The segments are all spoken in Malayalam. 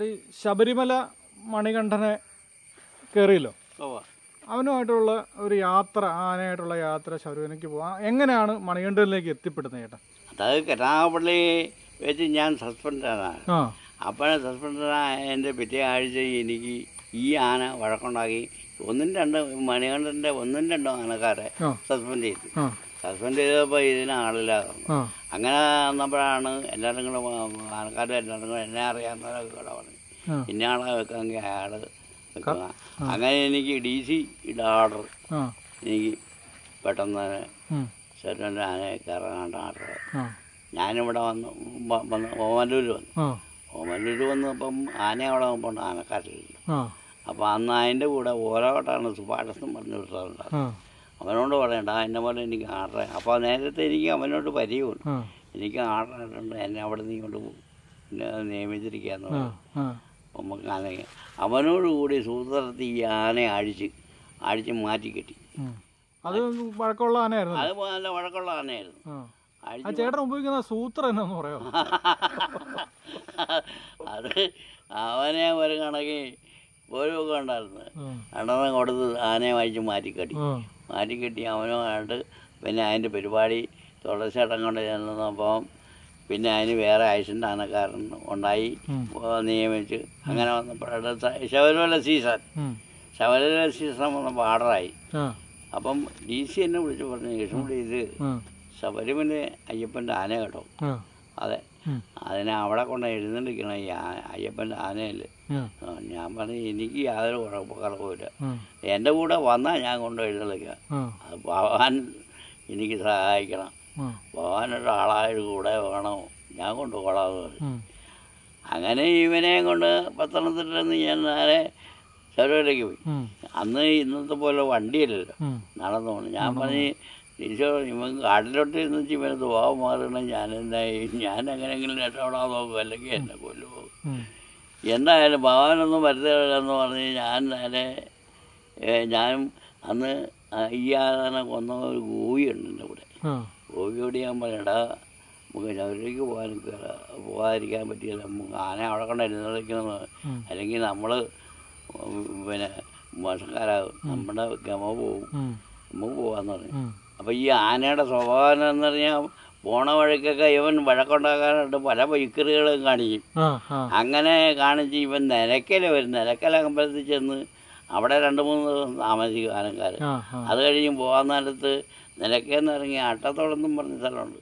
അത് ശബരിമല മണികണ്ഠനെ കയറിയല്ലോ അവനുമായിട്ടുള്ള ഒരു യാത്ര ആനയായിട്ടുള്ള യാത്ര ശബരിമലയ്ക്ക് പോവാം. എങ്ങനെയാണ് മണികണ്ഠനിലേക്ക് എത്തിപ്പെടുന്നത് ചേട്ടാ അതായത് കരുനാഗപ്പള്ളി വെച്ച് ഞാൻ സസ്പെൻഡാണ് അപ്പോഴേ സസ്പെൻഡായ എന്റെ പിറ്റേ ആഴ്ച എനിക്ക് ഈ ആന വഴക്കുണ്ടാക്കി. ഒന്നും രണ്ടും മണികണ്ഠന്റെ ഒന്നും രണ്ടും ആനക്കാരെ സസ്പെൻഡ് ചെയ്തു. സസ്പെൻഡ് ചെയ്തപ്പോൾ ഇതിന് ആളില്ലാതെ വന്നു. ആ. അങ്ങനെ വന്നപ്പോഴാണ് എല്ലാവരും കൂടെ ആൾക്കാരും എല്ലാവരും കൂടെ എന്നെ അറിയാവുന്നവരൊക്കെ കൂടെ പറഞ്ഞു ഇന്ന ആളെ വെക്കാമെങ്കിൽ അയാൾ വെക്കുക അങ്ങനെ എനിക്ക് ഡി സി ഓർഡർ ആ. എനിക്ക് പെട്ടെന്ന് സെറ്റന്റെ ആനയെ കയറാനാണ് ഓർഡർ ഞാനിവിടെ വന്ന് വന്ന് ഓമല്ലൂർ വന്നു. ഓമല്ലൂർ വന്നപ്പം ആന അവിടെ പോകുമ്പോൾ ആനക്കാരില്ല. ആ. അപ്പോൾ അന്ന് അതിന്റെ കൂടെ ഓരോട്ടാണ് സുഭാഷെന്നും പറഞ്ഞു വിട്ടിട്ടുണ്ട് ആ. അവനോട് പറയണ്ട എന്നെ പോലെ എനിക്ക് ആർഡർ അപ്പോൾ നേരത്തെ എനിക്ക് അവനോട് പരിചയമുണ്ട്. എനിക്ക് ആർഡർ എന്നെ അവിടെ നിന്ന് പറഞ്ഞു. ആ. നമുക്ക് ആനയെ അവനോടുകൂടി സൂത്രത്തിൽ ഈ ആനയെ അഴിച്ച് അഴിച്ച് മാറ്റി കെട്ടി. അത് വഴക്കമുള്ള ആനയായിരുന്നു. അത് നല്ല വഴക്കമുള്ള ആനയായിരുന്നു. ചേട്ടൻ ഉപയോഗിക്കുന്ന സൂത്രം എന്നാന്ന് പറയോ അത് അവനെ ഒരു കണക്കി ഒരു ഉണ്ടായിരുന്നു. രണ്ടെണ്ണം കൊടുത്ത് ആനയെ വായിച്ച് മാറ്റി കെട്ടി. ആ. മാറ്റി കിട്ടി അവനുമായിട്ട് പിന്നെ അതിന്റെ പരിപാടി തുടർച്ചയായിട്ടും കൊണ്ട് ചെന്നപ്പം പിന്നെ അതിന് വേറെ ആക്സിഡന്റ് ആണ് കാരണം ഉണ്ടായി. നിയമിച്ച്. അങ്ങനെ വന്നപ്പോഴാണ് ശബരിമല സീസൺ. ശബരിമല സീസൺ വന്നപ്പോൾ ആർഡറായി അപ്പം ഡി സി എന്നെ വിളിച്ച് പറഞ്ഞു കൃഷ്ണൻകുടി ഇത് ശബരിമല അയ്യപ്പന്റെ ആന കേട്ടോ. അതെ. അതിനെ അവിടെ കൊണ്ട് എഴുന്നള്ളിക്കണം ഈ അയ്യപ്പന്റെ ആനയല്ലേ? ആ. ആ, ഞാൻ പറഞ്ഞു എനിക്ക് യാതൊരു കുഴപ്പ കുഴപ്പമില്ല എന്റെ കൂടെ വന്നാൽ ഞാൻ കൊണ്ട് എഴുന്നള്ളിക്കാം ആ. അത് ഭഗവാൻ എനിക്ക് സഹായിക്കണം. ഭഗവാനൊരു ആളായിട്ട് കൂടെ വേണോ. ഞാൻ കൊണ്ടുപോകാമെന്ന് പറഞ്ഞു അങ്ങനെ ഇവനെ കൊണ്ട് പത്തനംതിട്ട നിന്ന് ഞാൻ നേരെ ചെറുവിലേക്ക് പോയി. അന്ന് ഇന്നത്തെ പോലെ വണ്ടിയല്ലല്ലോ. നടന്നു പോകണം ഞാൻ പറഞ്ഞ് ഈശോ ഇവൻ കാട്ടിലോട്ട് ഇരുന്ന് ഇവന് സ്വഭാവം മാറണം. ഞാൻ എന്തായി ഞാൻ എങ്ങനെയെങ്കിലും രക്ഷപ്പെടാൻ നോക്കും അല്ലെങ്കിൽ എന്നെ കൊല്ലുപോകും. എന്തായാലും ഭഗവാനൊന്നും വരുത്തില്ലെന്ന് പറഞ്ഞ് ഞാൻ നേരെ ഞാൻ ഞാനും അന്ന് ഈ ആരാധന കൊന്ന ഒരു ഗോവിയുണ്ട് എന്റെ കൂടെ. ഗോവിയോട് ഞാൻ പറഞ്ഞടാ നമുക്ക് ശബരിമലയ്ക്ക് പോകാൻ പോകാതിരിക്കാൻ പറ്റിയില്ല നമുക്ക് ആന അവിടെ കൊണ്ട് എഴുന്നള്ളിക്കണമെന്ന്. അല്ലെങ്കിൽ നമ്മൾ പിന്നെ മോശക്കാരാകും. നമ്മുടെ ഗമ പോകും. നമുക്ക് പോകാമെന്ന് പറഞ്ഞു. അപ്പോൾ ഈ ആനയുടെ സ്വഭാവം എന്ന് പറഞ്ഞാൽ പോണ വഴിക്കൊക്കെ ഇവൻ വഴക്കുണ്ടാക്കാനായിട്ട് പല വൈക്കറുകളും കാണിക്കും. അങ്ങനെ കാണിച്ച് ഇവൻ നിലയ്ക്കൽ വരും. നിലയ്ക്കൽ അമ്പലത്തിൽ ചെന്ന് അവിടെ രണ്ട് മൂന്ന് ദിവസം താമസിക്കും ആനക്കാർ അത് കഴിഞ്ഞ് പോകാൻ നേരത്ത് നിലയ്ക്കെന്ന് ഇറങ്ങി അട്ടത്തോടെന്നും പറഞ്ഞ സ്ഥലമുണ്ട്.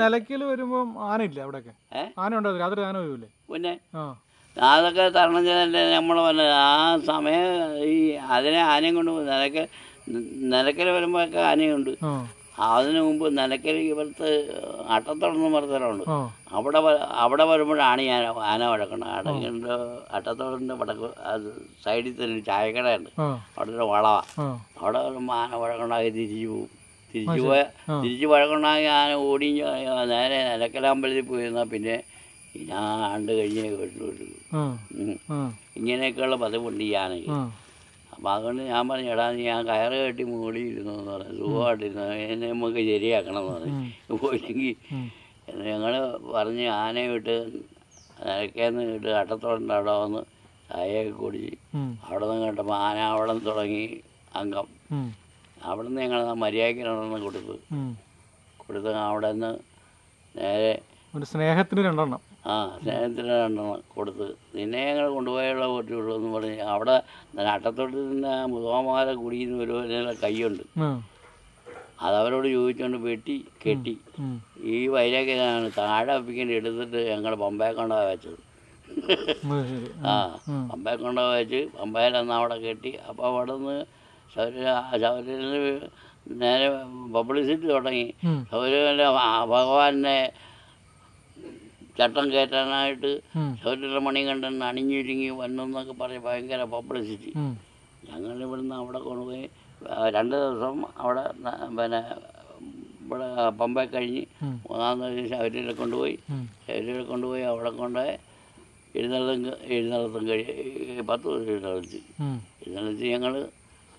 നിലയ്ക്കൽ വരുമ്പോൾ ആനയില്ല അവിടെയൊക്കെ ആന ഉണ്ടോ രാത്രി ആന വരൂലേ പിന്നെ അതൊക്കെ തരണം ചെയ്തല്ലേ നമ്മൾ പറഞ്ഞത് ആ സമയം ഈ അതിനെ ആനയും കൊണ്ട് നിലയ്ക്കൽ നിലയ്ക്കൽ വരുമ്പോ ആനയുണ്ട്. അതിനു മുമ്പ് നിലക്കര ഇവിടുത്തെ അട്ടത്തോടെന്ന് പറഞ്ഞ സ്ഥലമുണ്ട് അവിടെ അവിടെ വരുമ്പോഴാണ് ഞാൻ ആന വഴക്കണം അടങ്ങിന്റെ അട്ടത്തോടിന്റെ വടക്ക് അത് സൈഡിൽ തന്നെ ചായക്കടയുണ്ട്. അവിടെ ഒരു വളവാ. അവിടെ വരുമ്പോൾ ആന വഴക്കണ്ടാകെ തിരിച്ചു പോകും തിരിച്ചു പോയ തിരിച്ചു വഴക്കുണ്ടാക്കി ആന ഓടി നേരെ നിലക്കലാമ്പലത്തിൽ പോയിരുന്നാൽ പിന്നെ ഞാൻ ആണ്ട് കഴിഞ്ഞേ കേട്ടു. ഇങ്ങനെയൊക്കെയുള്ള പതിവുണ്ട് ഈ ആനയ്ക്ക്. അപ്പോൾ അതുകൊണ്ട് ഞാൻ പറഞ്ഞു എടാ ഞാൻ കയറ് കെട്ടി മുകളിൽ ഇരുന്നു എന്ന് പറഞ്ഞു. സുഖമായിട്ടിരുന്നു. എന്നെ നമുക്ക് ശരിയാക്കണം എന്ന് പറഞ്ഞു. പോയില്ലെങ്കിൽ ഞങ്ങൾ പറഞ്ഞ് ആനയെ വിട്ട് നിലക്കേന്ന് വിട്ട് അട്ടത്തോടുണ്ട് അവിടെ വന്ന് ചായയൊക്കെ കുടിച്ച് അവിടെ നിന്ന് കേട്ടപ്പോൾ ആന അവിടെ നിന്ന് തുടങ്ങി അംഗം. അവിടെ നിന്ന് ഞങ്ങൾ മര്യാദയ്ക്ക് രണ്ടെണ്ണം കൊടുത്തു. കൊടുത്ത് അവിടെ നിന്ന് നേരെ ഒരു സ്നേഹത്തിന് രണ്ടെണ്ണം. ആ സ്നേഹത്തിന് രണ്ടെണ്ണം കൊടുത്ത്. നിന്നെ ഞങ്ങൾ കൊണ്ടുപോയുള്ള പറ്റുള്ളൂ എന്ന് പറഞ്ഞ് അവിടെ അട്ടത്തോട്ട് നിന്ന് മുതമാരെ കുടിയുന്ന ഒരു ഇതിനുള്ള കൈയുണ്ട്. അതവരോട് ചോദിച്ചുകൊണ്ട് വെട്ടി കെട്ടി. ഈ വൈരൊക്കെ താഴെ അപ്പിക്കേണ്ടി എടുത്തിട്ട് ഞങ്ങൾ പമ്പയെ കൊണ്ടാ വെച്ചത്. ആ. പമ്പയെ കൊണ്ടാ വെച്ച് പമ്പയിലന്ന് അവിടെ കെട്ടി. അപ്പോൾ അവിടെ നിന്ന് ശബരി ശബരിമല നേരെ പബ്ലിസിറ്റി തുടങ്ങി. ശബരിമല ഭഗവാനെ ചട്ടം കയറ്റാനായിട്ട്. ശബരിമല മണികണ്ഠൻ അണിഞ്ഞൊരുങ്ങി വന്നു എന്നൊക്കെ പറയും ഭയങ്കര പബ്ലിസിറ്റി. ഞങ്ങൾ ഇവിടുന്ന് അവിടെ കൊണ്ടുപോയി രണ്ട് ദിവസം അവിടെ പിന്നെ ഇവിടെ പമ്പ കഴിഞ്ഞ്. മൂന്നാം ദിവസം ശബരിമല കൊണ്ടുപോയി ശബരിയിൽ ശബരിമല കൊണ്ടുപോയി അവിടെ കൊണ്ട് എഴുന്നള്ളത്തും എഴുന്നള്ളത്തും കഴി പത്ത് ദിവസം എഴുന്നള്ളത്തി. എഴുന്നള്ളത്തി ഞങ്ങൾ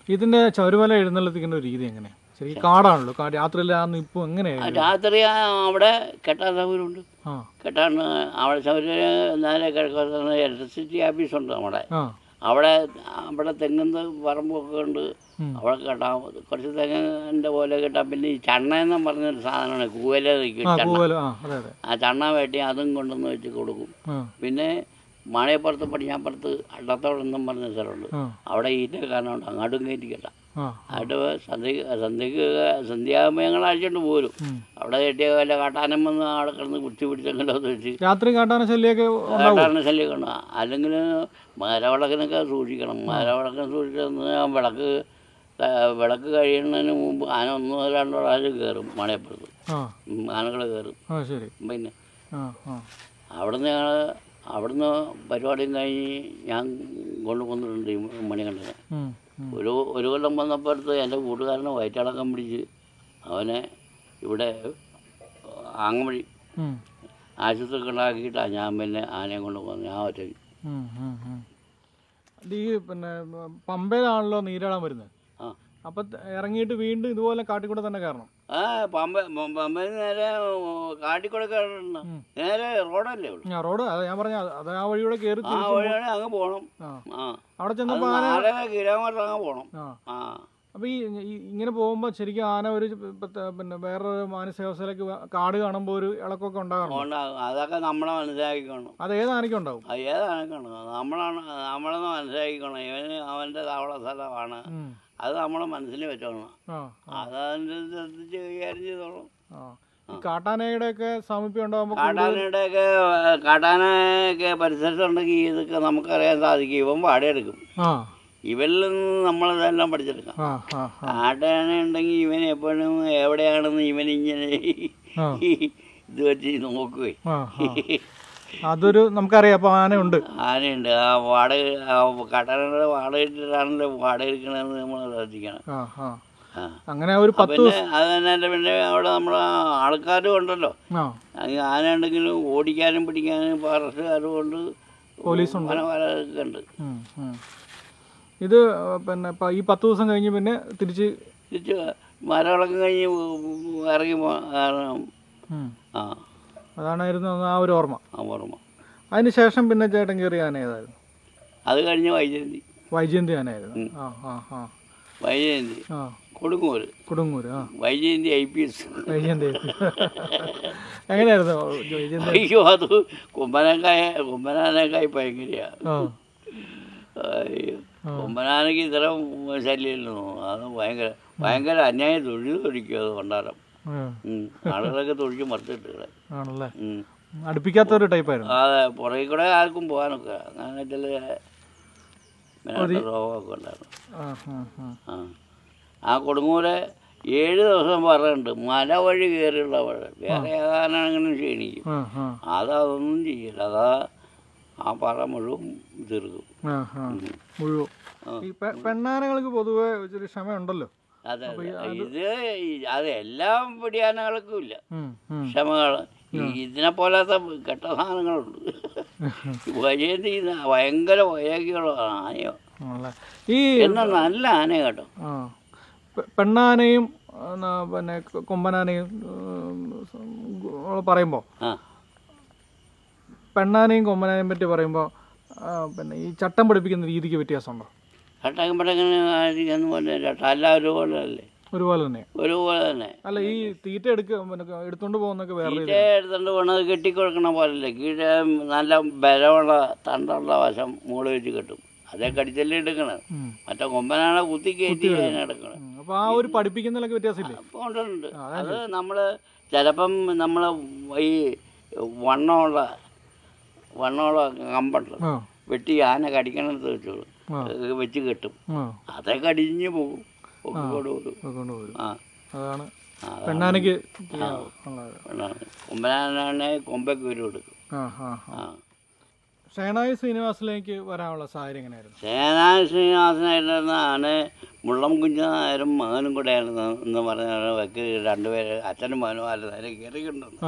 ഇതിന്റെ ശബരിമല എഴുന്നള്ളത്തിക്കുന്ന ഒരു രീതി എങ്ങനെയാണ് ശരി കാടാണല്ലോ കാ- രാത്രിയിലാന്ന് എങ്ങനെയാ രാത്രി അവിടെ കെട്ടാൻ സൗകര്യമുണ്ട് ആ. കെട്ടാൻ അവിടെ ശബരിമല നേരെ കിഴക്കുന്ന ഇലക്ട്രിസിറ്റി ഓഫീസുണ്ട് നമ്മുടെ. അവിടെ അവിടെ തെങ്ങുന്ന പറമ്പൊക്കെ ഉണ്ട്. അവിടെ കേട്ടാ കുറച്ച് തെങ്ങിന്റെ പോലെ കേട്ടാ. പിന്നെ ഈ ചണ്ണ എന്ന് പറഞ്ഞൊരു സാധനമാണ് കൂവല. ആ ചണ്ണ വെട്ടി അതും കൊണ്ടുവന്ന് വെച്ച് കൊടുക്കും. പിന്നെ മണയപ്പുറത്ത് പടിഞ്ഞാപ്പുറത്ത് അള്ളത്തോടെന്നും പറഞ്ഞ സ്ഥലമുണ്ട്. അവിടെ അവിടെ കാരണമുണ്ട്. അങ്ങോട്ടും കയറ്റി കെട്ടാം ആ അവിടെ സന്ധ്യ സന്ധ്യക്ക് സന്ധ്യാമയങ്ങൾ അഴിച്ചോണ്ട് പോരും. അവിടെ കെട്ടിയ വല്ല കാട്ടാനം വന്ന് അവിടെ കിടന്ന് കുത്തി പിടിച്ചെങ്കിലോ വെച്ച് രാത്രി കാട്ടാന ശല്യമൊക്കെ കാട്ടാന ശല്യം കാണുക അല്ലെങ്കിൽ മരവിളക്കിനൊക്കെ സൂക്ഷിക്കണം. മരവിളക്കിനെ സൂക്ഷിക്കുന്ന വിളക്ക് വിളക്ക് കഴിയുന്നതിന് മുമ്പ് ആന ഒന്നോ രണ്ടോ പ്രാവശ്യം കയറും മണയപ്പുറത്ത് ആനകൾ കയറും. പിന്നെ ആ അവിടുന്ന് ഞങ്ങൾ അവിടുന്ന് പരിപാടി കഴിഞ്ഞ് ഞാൻ കൊണ്ടുപോകുന്നുണ്ട് ഈ മണികണ്ഠനെ. ഒരു ഒരു കൊല്ലം വന്നപ്പോഴത്ത് എന്റെ കൂട്ടുകാരനെ വയറ്റടക്കം പിടിച്ച് അവനെ ഇവിടെ ആങ്ങമഴി ആശുപത്രി ഉണ്ടാക്കിയിട്ടാണ് ഞാൻ പിന്നെ ആനയെ കൊണ്ട് പോകുന്നത് ഞാൻ ഒറ്റയ്ക്ക്. ഈ പിന്നെ പമ്പയിലാണല്ലോ നീരാടാൻ വരുന്നത്. അപ്പൊ ഇറങ്ങിയിട്ട് വീണ്ടും ഇതുപോലെ കാട്ടിക്കൂടെ തന്നെ കയറണം. ആ പമ്പ പമ്പ- നേരെ കാട്ടിക്കൂടെ നേരെ റോഡല്ലേ ഉള്ളൂ. ഞാൻ റോഡ് ഞാൻ പറഞ്ഞ അത് ആ വഴിയൂടെ കയറി ആ വഴിയാണ് അങ്ങ് പോണം. ആ. അവിടെ ചെന്നപ്പോ നാലര കിലോമീറ്റർ അങ്ങ് പോണം. ആ. ആ അപ്പൊ ഈ ഇങ്ങനെ പോകുമ്പോ ശരിക്കും ആന ഒരു പിന്നെ വേറൊരു മാനസികാവസ്ഥയിലേക്ക് കാട് കാണുമ്പോൾ ഒരു ഇളക്കമൊക്കെ ഉണ്ടാകണം? ഉണ്ടാകും അതൊക്കെ നമ്മളെ മനസ്സിലാക്കിക്കണം. അത് ഏത് ആനയ്ക്കും ഉണ്ടാവും? അത് ഏതാണ് നമ്മളാണ് നമ്മളൊന്ന് മനസ്സിലാക്കിക്കണം. ഇവന് അവന്റെ താവള സ്ഥലമാണ്. അത് നമ്മളെ മനസ്സിൽ വെച്ചോണം. അതതിന്റെ ശ്രദ്ധിച്ച് കൈകാര്യം ചെയ്തോളാം. കാട്ടാനയുടെ ഒക്കെ സാമീപ്യം ഉണ്ടാകുമ്പോ കാട്ടാനയുടെയൊക്കെ കാട്ടാനയൊക്കെ പരിസരത്തുണ്ടെങ്കിൽ ഇതൊക്കെ നമുക്കറിയാൻ സാധിക്കും. ഇവൻ ആ. ഇവരിൽ നിന്ന് നമ്മളതെല്ലാം പഠിച്ചെടുക്കാം. ആ ആ ആ. ഉണ്ടെങ്കിൽ ഇവൻ എപ്പോഴും എവിടെയാണെന്ന് ഇവൻ ഇങ്ങനെ. ഇത് വെച്ച് നോക്കുകയും. അതൊരു നമുക്കറിയാം അപ്പൊ ആനയുണ്ട് ആനയുണ്ട്. ആ വാടക കടലിന്റെ വാടക ഇട്ടിട്ടാണല്ലോ വാടക എടുക്കണമെന്ന് നമ്മൾ ശ്രദ്ധിക്കണം. അങ്ങനെ ഒരു പത്ത് പിന്നെ അത് തന്നെ പിന്നെ അവിടെ നമ്മളെ ആൾക്കാരും ഉണ്ടല്ലോ. ആന ഉണ്ടെങ്കിലും ഓടിക്കാനും പിടിക്കാനും ഫോറസ്റ്റുകാരും ഉണ്ട് പോലീസുണ്ട്. ഉണ്ട്. ഇത് പിന്നെ പ- ഈ പത്ത് ദിവസം കഴിഞ്ഞ് പിന്നെ തിരിച്ച് തിരിച്ച് മരവിളക്കം കഴിഞ്ഞ് ഇറങ്ങി പോ ഉം. ആ. അതാണായിരുന്നു അന്ന് ആ ഒരു ഓർമ്മ. ആ ഓർമ്മ. അതിന് ശേഷം പിന്നെ ചേട്ടൻ കയറിയ ആന ഏതായിരുന്നു? അത് കഴിഞ്ഞ് വൈജയന്തി. വൈജയന്തി ആനയായിരുന്നു. ആ ആ ആ. വൈജയന്തി. ആ. കൊടുങ്ങൂര്. കൊടുങ്ങൂര് ആ. Vyjayanthi I P S. Vyjayanthi. എങ്ങനെയായിരുന്നു വൈജയന്തി? അയ്യോ അത് കുമ്പനക്കായ കുമ്പനാനക്കായി ഭയങ്കരയാണ് ആ. അയ്യോ. കുമ്പനാനക്ക് ഇത്തരം ശല്യമല്ലോ അത് ഭയങ്കര ഭയങ്കര അന്യായ തൊഴിൽ തൊഴിക്കും അത് കൊണ്ടാരം. ആളുകളൊക്കെ തൊഴിച്ച് ആണല്ലേ? ഉം. അടുപ്പിക്കാത്ത ഒരു ടൈപ്പായിരുന്നു അതെ. പുറകെ കൂടെ ആർക്കും പോകാനൊക്കെ. അങ്ങനെ ചില രോഗമൊക്കെ ഉണ്ടായിരുന്നു. ആ കൊടുങ്ങൂര് ഏഴ് ദിവസം പറയുന്നുണ്ട് മല വഴി കയറിയുള്ള വഴി. വേറെ ഏതാനാണെങ്കിലും ക്ഷീണിക്കും. അതൊന്നും അതതൊന്നും ചെയ്യില്ല. അതാ ആ പാറ മുഴുവൻ തീർക്കും മുഴുവൻ പെണ്ണാനകൾക്ക് പൊതുവെ ഒരു ക്ഷമയുണ്ടല്ലോ അതെ ഇത് അത് എല്ലാം പിടിയാനകൾക്കും ഇല്ല. ക്ഷമകൾ ഇതിനെ പോലത്തെ കെട്ട സാധനങ്ങളുണ്ട് വൈജയന്തി ഇത് ഭയങ്കര വൈരാഗ്യമുള്ള ആനയോ ഈ എന്നാ നല്ല ആന കേട്ടോ പെണ്ണാനയും പിന്നെ കൊമ്പനാനയും പറയുമ്പോൾ പെണ്ണാനയും കൊമ്പനാനെയും പറ്റി പറയുമ്പോൾ പിന്നെ ഈ ചട്ടം പഠിപ്പിക്കുന്ന രീതിക്ക് വ്യത്യാസമുണ്ടോ? ചട്ടകമ്പടങ്ങനെ ആയിരിക്കുന്ന പോലെ ചട്ടം. എല്ലാം ഒരുപോലെ അല്ലേ? ഒരുപോലെ തന്നെ. ഒരുപോലെ തന്നെ. അല്ല ഈ തീറ്റ എടുക്ക എടുത്തോണ്ട് പോകുന്നൊക്കെ വേറെ തീറ്റ എടുത്തോണ്ട് പോണത് കെട്ടിക്കൊടുക്കണ പോലല്ലേ? കീഴ നല്ല ബലമുള്ള തണ്ടുള്ള വശം മുകളിൽ വെച്ച് കെട്ടും. അതേ കടിച്ചല്ലേ എടുക്കണത്. മറ്റേ കൊമ്പനാണ് കുത്തി കയറ്റി എടുക്കണത്. ഉം. അപ്പൊ ആ ഒരു പഠിപ്പിക്കുന്നതിലൊക്കെ വ്യത്യാസമില്ലേ? ഉണ്ടുണ്ട് അത് നമ്മൾ ചിലപ്പം നമ്മൾ ഈ വണ്ണമുള്ള വണ്ണമുള്ള കമ്പുണ്ട് വെട്ടി ആന കടിക്കണത് വെച്ചോളൂ. വെച്ച് കെട്ടും. അതേ കടിഞ്ഞു പോകും ആ. അതാണ് പെണ്ണാനയ്ക്ക്. കൊമ്പനാനെ കൊമ്പയ്ക്ക് ഒരു കൊടുക്കും. സേനായി ഷേണായി ശ്രീനിവാസിലേക്ക് വരാനുള്ള സാഹചര്യം എങ്ങനെയായിരുന്നു? സേനാ ശ്രീനിവാസനായിട്ടാണ് മുള്ളം കുഞ്ഞായാലും മകനും കൂടെ ആയിരുന്നു എന്ന് പറഞ്ഞ രണ്ടുപേര് അച്ഛനും മകനും ആയിരുന്നു നേരെ കയറിയിട്ടുണ്ടെന്ന്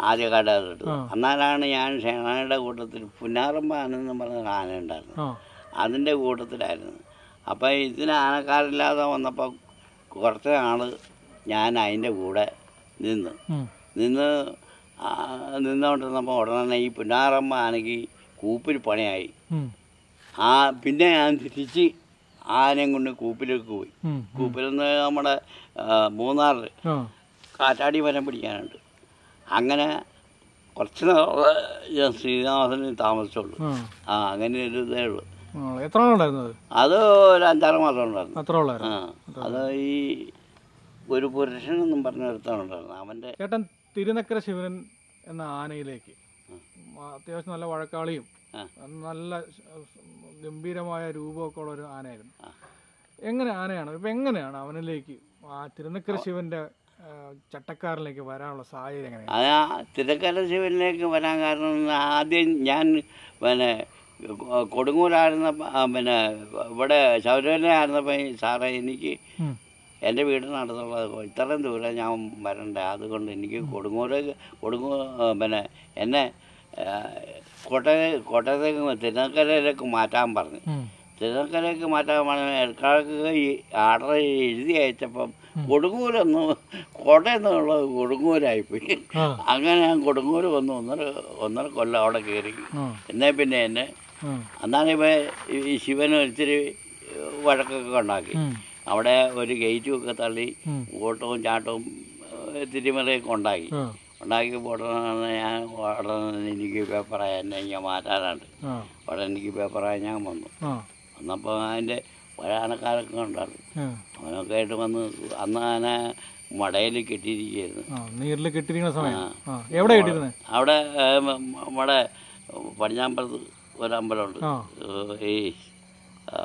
ആദ്യ കാലഘട്ടത്തിൽ അന്നാലാണ് ഞാൻ സേനയുടെ കൂട്ടത്തിൽ പുന്നാറമ്പാനെന്ന് പറഞ്ഞ ആന ഉണ്ടായിരുന്നു അതിന്റെ കൂട്ടത്തിലായിരുന്നു. അപ്പം ഇതിന് ആനക്കാരില്ലാതെ വന്നപ്പോൾ കുറച്ച് നാൾ ഞാൻ അതിന്റെ കൂടെ നിന്ന്. നിന്ന് നിന്നുകൊണ്ടിരുന്നപ്പോൾ ഉടനെ ഈ പുന്നാറമ്പ ആനയ്ക്ക് കൂപ്പിൽ പണിയായി. ആ പിന്നെ ഞാൻ തിരിച്ച് ആനയും കൊണ്ട് കൂപ്പിലേക്ക് പോയി. കൂപ്പിൽ നിന്ന് നമ്മുടെ മൂന്നാറിൽ കാറ്റാടി വരം പിടിക്കാനുണ്ട്. അങ്ങനെ കുറച്ച് ഞാൻ ശ്രീനിവാസനിൽ താമസിച്ചുള്ളൂ. ആ. അങ്ങനെ ഒരു ഇതേ ഉള്ളൂ. എത്ര അത്? ഒരു അഞ്ചാറ് മാസം ഉണ്ടായിരുന്നു. അത്ര അത് ഈ ഒരു പുരുഷൻ എന്നും പറഞ്ഞ ഒരുത്തനുണ്ടായിരുന്നു അവന്റെ ചേട്ടൻ തിരുനക്കര ശിവൻ എന്ന ആനയിലേക്ക്. അത്യാവശ്യം നല്ല വഴക്കാളിയും നല്ല ഗംഭീരമായ രൂപമൊക്കെ ഉള്ള ഒരു ആനയായിരുന്നു. എങ്ങനെ ആനയാണ്? ഇപ്പൊ എങ്ങനെയാണ് അവനിലേക്ക് ആ തിരുനക്കര ശിവന്റെ ചട്ടക്കാരിലേക്ക് വരാനുള്ള സാഹചര്യം എങ്ങനെയാണ് അത് ആ തിരക്കര ശിവനിലേക്ക് വരാൻ കാരണം ആദ്യം ഞാൻ പിന്നെ കൊടുങ്ങൂരായിരുന്നപ്പോൾ പിന്നെ ഇവിടെ ശബരിമലയായിരുന്നപ്പോൾ സാറേ എനിക്ക്. എന്റെ വീടിനടുത്തുള്ള ഇത്രയും ദൂരം ഞാൻ വരണ്ടേ. അതുകൊണ്ട് എനിക്ക് കൊടുങ്ങൂര് കൊടുങ്ങൂ പിന്നെ എന്നെ കോട്ടയ കോട്ടയത്തേക്ക് തിരുനക്കരയിലേക്ക് മാറ്റാൻ പറഞ്ഞു. തിരുനക്കരയിലേക്ക് തിരുനക്കരയ്ക്ക് മാറ്റാൻ പറഞ്ഞ ഇടക്കാലക്ക് ഈ ആർഡർ എഴുതി അയച്ചപ്പം കൊടുങ്ങൂരൊന്ന് കൊട എന്നുള്ളത് കൊടുങ്ങൂരായിപ്പോയി അങ്ങനെ ഞാൻ കൊടുങ്ങൂര് വന്ന് ഒന്നര ഒന്നര കൊല്ലം അവിടെ കയറി. എന്നേ പിന്നെ എന്നെ ആ. അന്നാണ് ഇപ്പോൾ ഈ ശിവന് ഒരിച്ചിരി വഴക്കൊക്കെ ഉണ്ടാക്കി അവിടെ ഒരു ഗേറ്റും ഒക്കെ തള്ളി ഓട്ടവും ചാട്ടവും ഏഹ്, തിരിമലയൊക്കെ ഉണ്ടാക്കി. ഉണ്ടാക്കി പോട്ടെന്ന് ഞാൻ ഉടനെ എനിക്ക് പേപ്പറായി എന്നെ ഞാൻ മാറ്റാനുണ്ട് ആ. ഉടനെ എനിക്ക് പേപ്പറായി ഞാൻ വന്നു. വന്നപ്പോൾ അതിന്റെ വരാനക്കാരൊക്കെ ഉണ്ടായിരുന്നു ഉണ്ടാകും അവനൊക്കെ ആയിട്ട് വന്ന് അന്ന് ആന മടയിൽ കെട്ടിയിരിക്കുകയായിരുന്നു. നീരിൽ കെട്ടിയിരിക്കുന്ന സമയം. എവിടെ കെട്ടിയിരുന്നത് അവിടെ നമ്മുടെ പടിഞ്ഞാമ്പലത്ത് ഒരമ്പലമുണ്ട് ഈ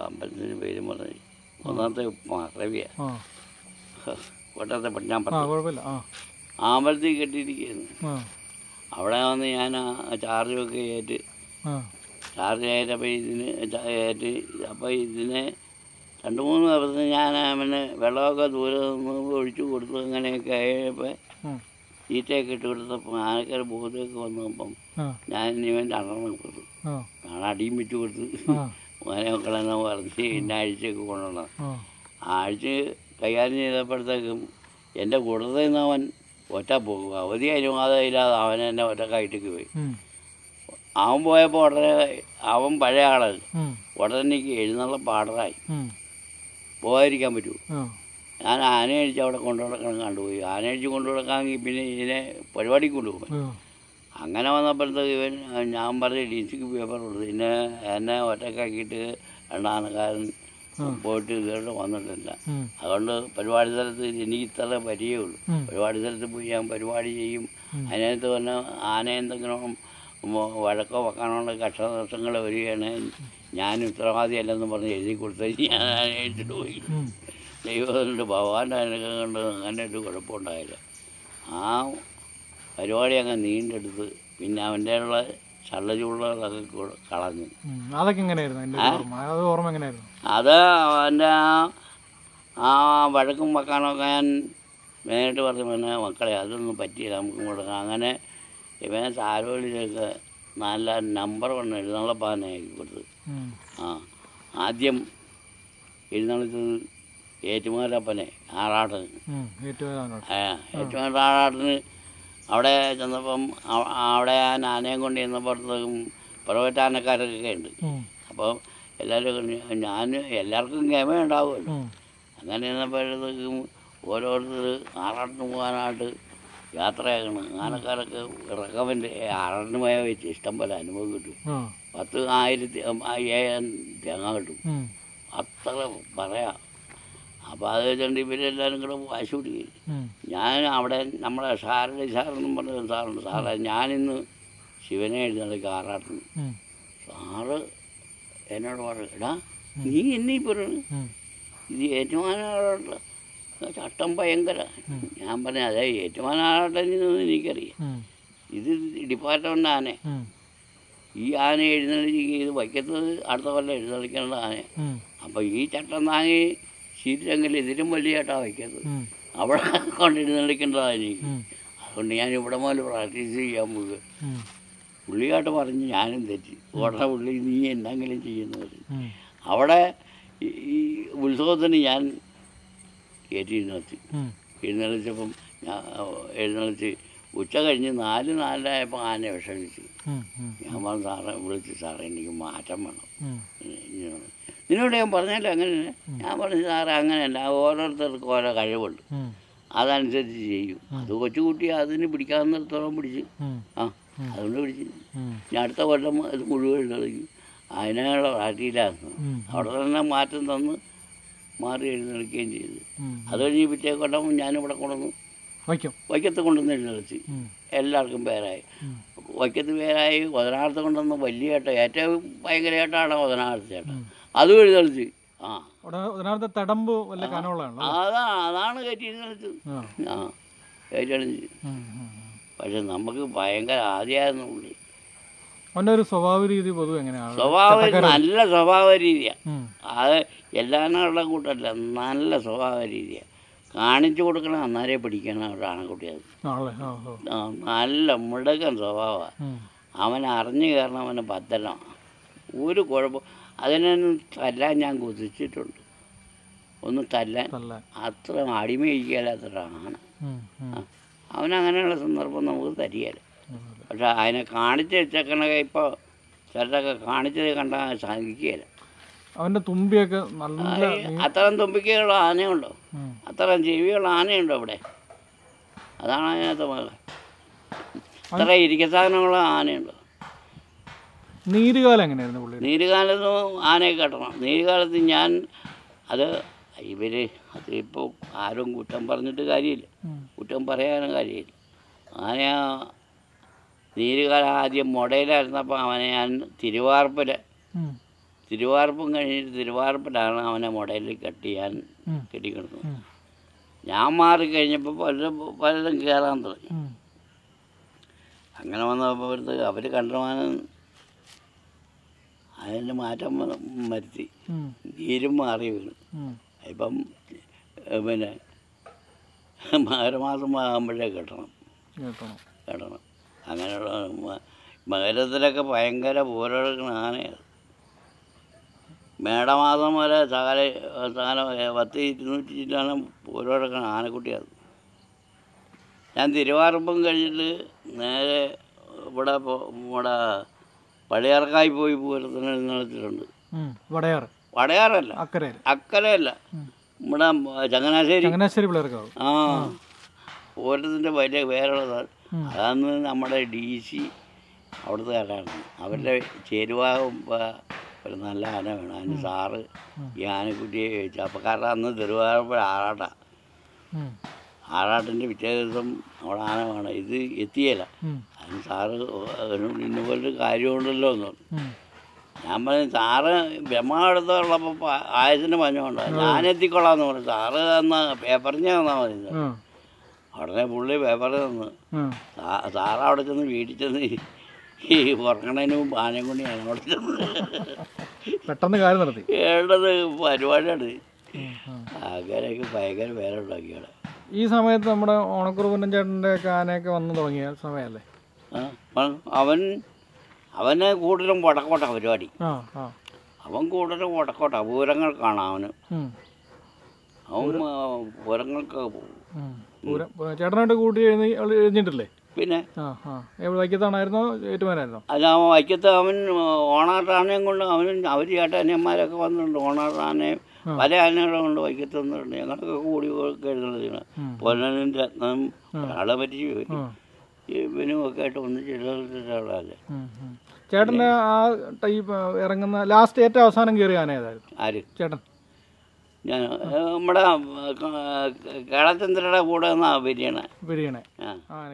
അമ്പലത്തിന് പേര് പറഞ്ഞു ഒന്നാമത്തെ മറവിയ. കൊട്ടത്തെ കോട്ടയത്തെ പടിഞ്ഞാമ്പലത്ത്. ആ അമ്പലത്തിൽ കെട്ടിയിരിക്കുകയായിരുന്നു. ആ. അവിടെ വന്ന് ഞാൻ ചാർജൊക്കെ ഏറ്റ് ചാർജ് ഏറ്റപ്പോൾ ഇതിന് ഏറ്റ് അപ്പോൾ ഇതിന് രണ്ട് മൂന്ന് ദിവസം ഞാൻ അവന് വെള്ളമൊക്കെ ദൂരെ നിന്ന് ഒഴിച്ചു കൊടുത്തു അങ്ങനെയൊക്കെ ആയപ്പോൾ ചീറ്റയൊക്കെ ഇട്ട് കൊടുത്തപ്പോൾ ആനക്കാർ ബോധമൊക്കെ വന്നപ്പം ഞാൻ ഇവൻ രണ്ടെണ്ണം കൊടുത്തു. ഞാൻ അടിയും വിറ്റു കൊടുത്തു. മോനെ മക്കളെന്ന് പറഞ്ഞ് ഇന്ന ആഴ്ചയൊക്കെ കൊണ്ടുവന്നു. ആഴ്ച കൈകാര്യം ചെയ്തപ്പോഴത്തേക്കും എന്റെ കൂട്ടത്തിൽ നിന്ന് അവൻ ഒറ്റ പോകും. അവധി അനുവാദമില്ലാതെ അവൻ എന്നെ ഒറ്റക്കായിട്ടേക്ക് പോയി. അവൻ പോയപ്പോൾ ഉടനെ അവൻ പഴയ ആളല്ല. ഉം. ഉടനെ എനിക്ക് എഴുന്നള്ള പാടറായി. പോകാതിരിക്കാൻ പറ്റുമോ? ഞാൻ ആനയടിച്ച് അവിടെ കൊണ്ടു നടക്കണം കണ്ടുപോയി. ആനയടിച്ച് കൊണ്ടു നടക്കാമെങ്കിൽ പിന്നെ ഇതിനെ പരിപാടിക്ക് കൊണ്ടുപോകും. അങ്ങനെ വന്നപ്പോഴത്തേക്ക് ഇവൻ ഞാൻ പറഞ്ഞ ഡി സിക്ക് പേപ്പർ കൊടുത്തു പിന്നെ എന്നെ ഒറ്റക്കാക്കിയിട്ട് രണ്ടാനക്കാരൻ പോയിട്ട് ഇതുവരെ വന്നിട്ടില്ല. അതുകൊണ്ട് പരിപാടി സ്ഥലത്ത് എനിക്ക് ഇത്ര പരിചയമേ ഉള്ളൂ. പരിപാടി സ്ഥലത്ത് പോയി ഞാൻ പരിപാടി ചെയ്യും. അതിനകത്ത് തന്നെ ആന എന്തെങ്കിലും വഴക്കോ വെക്കാനുള്ള കഷ്ടനഷ്ടങ്ങൾ വരികയാണ്. ഞാൻ ഉത്തരവാദിയല്ലെന്ന് പറഞ്ഞ് എഴുതി കൊടുത്ത ഞാൻ എഴുതിട്ട് പോയി. ദൈവത്തിന്റെ ഭഗവാന്റെ അനുഗ്രഹം കൊണ്ട് അങ്ങനെ ഒരു കുഴപ്പമുണ്ടായില്ല. ആ പരിപാടി അങ്ങ് നീണ്ടെടുത്ത് പിന്നെ അവന്റെ ഉള്ള ചള്ളചൂളകളൊക്കെ കളഞ്ഞു. അതൊക്കെ എങ്ങനെയായിരുന്നു ഓർമ്മ? അത് ഓർമ്മ എങ്ങനെയായിരുന്നു? അത് അവന്റെ ആ- വഴക്കും വെക്കാനൊക്കെ ഞാൻ മെയിനായിട്ട് പറഞ്ഞു പിന്നെ മക്കളെ അതൊന്നും പറ്റിയില്ല നമുക്ക് കൊടുക്കാം അങ്ങനെ ഇവനെ സാരോളിലേക്ക് നല്ല നമ്പർ വണ്ണ് എഴുന്നള്ളപ്പാനാക്കി കൊടുത്തു. ഉം. ആ. ആദ്യം എഴുന്നള്ളിച്ചത് ഏറ്റുമാരപ്പനെ ആറാട്ടന്. ഏറ്റുമാല ആറാട്ടന് അവിടെ ചെന്നപ്പം അവിടെ ആ ആനയും കൊണ്ട് ചെന്നപ്പോഴത്തേക്കും പുറവറ്റാനക്കാരൊക്കെ ഉണ്ട്. അപ്പോൾ എല്ലാവരും ഞാൻ എല്ലാവർക്കും ഗമ ഉണ്ടാവുമല്ലോ. അങ്ങനെ ചെന്നപ്പോഴത്തേക്കും ഓരോരുത്തർ ആറാട്ടിന് പോകാനായിട്ട് യാത്രയാക്കണം ആനക്കാരൊക്കെ റെക്കമെൻഡ് ആറാട്ടിന് വെച്ച് ഇഷ്ടം പോലെ അനുഭവം കിട്ടും. പത്ത് ആയിരത്തി അയ്യായിരം തേങ്ങ കിട്ടും. അത്ര പറയാ. അപ്പോൾ അത് വെച്ചിട്ട് ഇവരെല്ലാവരും കൂടെ വാശി പിടിക്കും. ഞാൻ അവിടെ നമ്മളെ സാറിന്റെ സാറെന്നും പറഞ്ഞ സാറുണ്ട്. സാറേ ഞാനിന്ന് ശിവനെ എഴുന്നള്ളിക്ക് ആറാട്ടുന്നു. സാറ് എന്നോട് പറഞ്ഞു എടാ നീ എന്നീ പറയുന്നു ഇത് ഇത് ഏറ്റുമാനാറാട്ട ചട്ടം ഭയങ്കര. ഞാൻ പറഞ്ഞ അതെ ഏറ്റുമാനാറാട്ടെന്ന് എനിക്കറിയാം. ഇത് ഡിപ്പാർട്ട്മെന്റ് ആന. ഈ ആന എഴുന്നള്ളിക്ക് ഇത് വയ്ക്കുന്നത് അടുത്ത കൊല്ലം എഴുന്നള്ളിക്കേണ്ട ആന. അപ്പൊ ഈ ചട്ടം താങ്ങി ശീലെങ്കിൽ ഇതിലും വലിയ ചേട്ടാ വയ്ക്കുന്നത് അവിടെ കൊണ്ട് എഴുന്നള്ളിക്കേണ്ടതാണ് എനിക്ക് അതുകൊണ്ട് ഞാൻ ഇവിടെ മുതൽ പ്രാക്ടീസ് ചെയ്യാൻ പോകുക. പുള്ളിയായിട്ട് പറഞ്ഞ് ഞാനും തെറ്റി. ഉടനെ പുള്ളി നീ എന്തെങ്കിലും ചെയ്യുന്നത് അവിടെ ഈ ഉത്സവത്തിന് ഞാൻ കയറ്റി ഉം. എഴുന്നള്ളിച്ചപ്പം ഞാൻ എഴുന്നള്ളിച്ച് ഉച്ച കഴിഞ്ഞ് നാല് നാലായപ്പോൾ ആന വിഷമിച്ചു. ഞാൻ പറഞ്ഞു സാറേ വിളിച്ച് സാറേ എനിക്ക് മാറ്റം വേണം. ഉം. ഇനി വേണം." നിന്നോട് ഞാൻ പറഞ്ഞല്ലോ അങ്ങനെ. ഞാൻ പറഞ്ഞു സാറേ അങ്ങനെയല്ല ഓരോരുത്തർക്കും ഓരോ കഴിവുണ്ട്. അതനുസരിച്ച് ചെയ്യും. അത് കൊച്ചുകുട്ടി അതിന് പിടിക്കാവുന്നിടത്തോളം പിടിച്ച്. ആ അതുകൊണ്ട് പിടിച്ച്. ഞാൻ അടുത്ത കൊല്ലം അത് മുഴുവൻ കളിക്കും അതിനുള്ള പാർട്ടിയിലായിരുന്നു ഉം, അവിടെ തന്നെ മാറ്റം തന്ന് മാറി എഴുന്നേൽക്കുകയും ചെയ്തു. അത് കഴിഞ്ഞ് പിറ്റേ കൊല്ലം ഞാനിവിടെ കൊണ്ടുവന്നു. വൈക്കത്ത് കൊണ്ടുവന്ന് എഴുന്നേൽച്ച് എല്ലാവർക്കും പേരായി. വൈക്കത്ത് പേരായി ഒതനാടത്ത് കൊണ്ടുവന്ന് വലിയ ഏട്ട ഏറ്റവും ഭയങ്കര ഏട്ടാണ് ഒതനാടത്ത് ഏട്ട അതും എഴുന്നേൽച്ച്. ആ. തടമ്പ് കനമുള്ളതാണല്ലോ അതാണ് കയറ്റി എഴുന്നേൽച്ചത്. ആ. കയറ്റി. പക്ഷെ നമുക്ക് ഭയങ്കര ആദ്യമായിരുന്നു പുള്ളി. അവന്റെ സ്വഭാവ രീതി പൊതുവെ എങ്ങനെയാണ്? സ്വഭാവ നല്ല സ്വഭാവ രീതിയാണ് അത് എല്ലാവരുടെ കൂട്ടല്ല നല്ല സ്വഭാവ രീതിയാണ് കാണിച്ചു കൊടുക്കണം അന്നേരെ പിടിക്കണം ഒരു ആണക്കുട്ടിയത് ആണല്ലേ? ആ ഓ ആ, നല്ല മുടക്കൻ സ്വഭാവമാണ് അവനെ അവൻ അറിഞ്ഞു കയറണം അവന് ഭദ്രം ഒരു കുഴപ്പം അതിനൊന്നും തല്ലാൻ ഞാൻ കുതിച്ചിട്ടുണ്ട്. ഒന്ന് തല്ലാൻ അത്ര ഉം, അവനങ്ങനെയുള്ള സന്ദർഭം നമുക്ക് തരികയില്ല. പക്ഷെ അതിനെ കാണിച്ച് വെച്ചേക്കണൊക്കെ ഇപ്പോൾ ചിലരൊക്കെ കാണിച്ചത് കണ്ടാൽ സാധിക്കുകയില്ല അവന്റെ തുമ്പിയൊക്കെ നല്ല അത്തരം തുമ്പിക്കുള്ള ആനയുണ്ടോ? അത്തരം ജീവിയുള്ള ആനയുണ്ടോ ഇവിടെ അതാണ് അതിനകത്ത് അത്ര ഇരിക്കസാധനമുള്ള ആനയുണ്ടോ? നീരുകാലം എങ്ങനെയായിരുന്നു പുള്ളി? നീരുകാലത്ത് ആനയെ കെട്ടണം. നീരുകാലത്ത് ഞാൻ അത് ഇവർ അത് ഇപ്പോൾ ആരും കുറ്റം പറഞ്ഞിട്ട് കാര്യമില്ല. കുറ്റം പറയാനും കാര്യമില്ല. ആന നീരുകാലം ആദ്യം മുടയിലായിരുന്നപ്പോൾ അവനെ ഞാൻ തിരുവാർപ്പിൽ തിരുവാർപ്പും കഴിഞ്ഞിട്ട് തിരുവാർപ്പിലാണ് അവനെ മുടയിൽ കെട്ടി ഞാൻ ഉം, കെട്ടിക്കിടന്നത്. ഞാൻ മാറിക്കഴിഞ്ഞപ്പോൾ പലരും പലരും കയറാൻ തുടങ്ങി. അങ്ങനെ വന്നപ്പോൾ അവർ കണ്ടമാനം അതിന്റെ മാറ്റം വരുത്തി. നീരും മാറി വീണു. ഇപ്പം പിന്നെ മകരമാസം ആകുമ്പോഴേ കേട്ടണം. കെട്ടണം. അങ്ങനെയുള്ള മകരത്തിലൊക്കെ ഭയങ്കര ആനയാണ് മേടമാസം വരെ സകല സകല പത്ത് ഇരുന്നൂറ്റി ചില്ലാണ് പോരാടുന്ന ആനക്കുട്ടിയാണ് ഞാൻ തിരുവാറമ്പം കഴിഞ്ഞിട്ട് നേരെ ഇവിടെ ഇവിടെ പടിയറക്കായി പോയി പൂരത്തിന് നടത്തിയിട്ടുണ്ട്. വടയാറല്ല. അക്കരയല്ല. ഇവിടെ ചങ്ങനാശ്ശേരി. ചങ്ങനാശ്ശേരി പിള്ളേർക്കാവും. ആ. പൂരത്തിന്റെ വലിയ പേരുള്ളതാണ്. അതാണ് നമ്മുടെ ഡി സി അവിടുത്തെ കാരണം അവരുടെ ചേരുവാകും ഒരു നല്ല ആന വേണം. അതിന് സാറ് ഈ ആനക്കുട്ടിയെ ചോദിച്ചു. അപ്പോൾ കാരണം അന്ന് തിരുവാറൂർ ആറാട്ട. ആറാട്ടിന്റെ പിറ്റേ ദിവസം അവിടെ ആന വേണം. ഇത് എത്തിയല്ല അതിന് സാറ് അതിനോട് ഇന്നുപോലൊരു കാര്യമുണ്ടല്ലോ എന്ന് പറഞ്ഞു. ഞാൻ പറഞ്ഞു സാറ് ബ്രഹ്മാടുത്തുള്ളപ്പോൾ ആയതിന് പഞ്ഞുണ്ടോ ഞാൻ എത്തിക്കൊള്ളാന്ന് പറഞ്ഞു. സാറ് തന്ന പേപ്പറിഞ്ഞ് തന്നാൽ മതി ഉടനെ പുള്ളി പേപ്പർ തന്നു. സാറവിടെ സാ- സാറ് അവിടെ ചെന്ന് വീട്ടിൽ ചെന്ന് ഈ ഉറങ്ങണതിന് മുമ്പ് ആനയും കൊണ്ട് ഞാൻ അവിടെ ചെന്ന് പെട്ടെന്ന് കാര്യം നടത്തി. കേട്ടത് പരിപാടിയാണ്. ആൾക്കാരൊക്കെ ഭയങ്കര പേരുണ്ടാക്കിയാണ് ഈ സമയത്ത് നമ്മുടെ ഓണക്കുറുപ്പൻ ചേട്ടന്റെ ഒക്കെ ആനയൊക്കെ വന്നു തുടങ്ങിയ സമയമല്ലേ? അവൻ- അവന് കൂടുതലും വടക്കോട്ട പരിപാടി. അവൻ കൂടുതലും വടക്കോട്ട പൂരങ്ങൾക്കാണ് അവന്. അവൻ പൂരങ്ങൾക്ക് പോകും. പൂരം ചേട്ടനായിട്ട് കൂട്ടി എഴുതി എഴുതിയിട്ടില്ലേ? പിന്നെ? വൈക്കത്താണായിരുന്നോ ഏറ്റുമാനായിരുന്നോ അല്ല അവൻ വൈക്കത്ത് അവൻ ഓണാട്ടാനയും കൊണ്ട് അവനും അവർ ചേട്ടന്യന്മാരൊക്കെ വന്നിട്ടുണ്ട്. ഓണാട്ടാനയും പല ആനകളും കൊണ്ട് വൈക്കത്ത് വന്നിട്ടുണ്ട്. ഞങ്ങളൊക്കെ കൂടി എഴുതുന്നത്. പൊന്നനും രത്നം ഒരാളെ പറ്റി ഇവനും ഒക്കെ ആയിട്ട് ഒന്ന് ഉം. ചേട്ടന്റെ ആ ടൈപ്പ് ഇറങ്ങുന്ന ലാസ്റ്റ് ഏറ്റവും അവസാനം കയറിയ ആന ഏതായിരുന്നു? ആര്? ചേട്ടൻ. ഞാൻ നമ്മുടെ കേളചന്ദ്രയുടെ കൂടെ നിന്നാ ബിരിയാണി. ബിരിയാണി. ആ. ആ